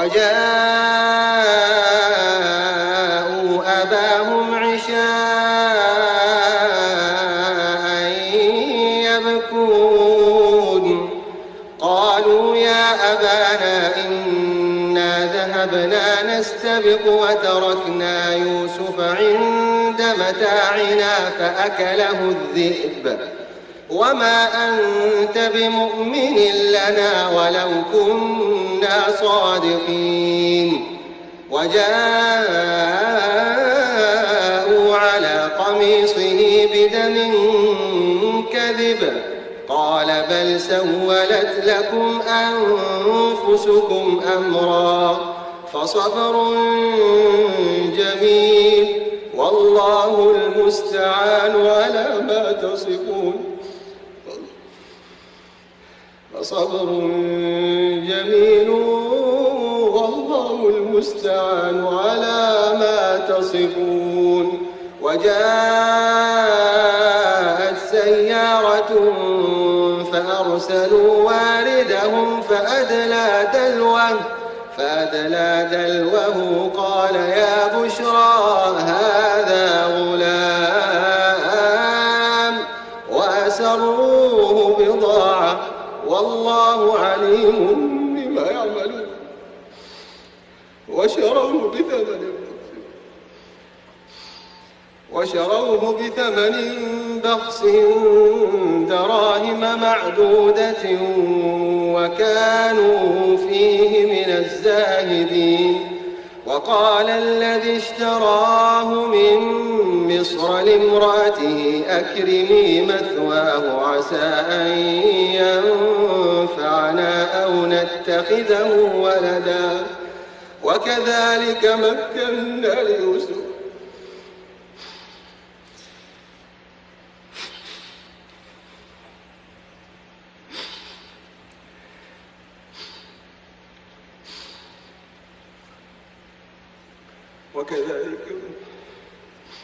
وجاءوا أباهم عشاء يبكون. قالوا يا أبانا إنا ذهبنا نستبق وتركنا يوسف عند متاعنا فأكله الذئب. وما أنت بمؤمن لنا ولو كنا صادقين وجاءوا على قميصه بدم كذب قال بل سولت لكم أنفسكم أمرا فصبر جميل والله المستعان على ما تصفون فصبر جميل والله المستعان على ما تصفون. وجاءت سيارة فأرسلوا واردهم فأدلى دلوه فأدلى دلوه قال يا بشرى هذا غلام وأسروه بضاعة والله عليم بما يعملون وشروه بثمن وشروه بثمن بخس دراهم معدودة وكانوا فيه من الزاهدين وقال الذي اشتراه من مصر لامرأته أكرمي مثواه عسى أن أو نتخذه ولدا. وكذلك مكنا ليوسف. وكذلك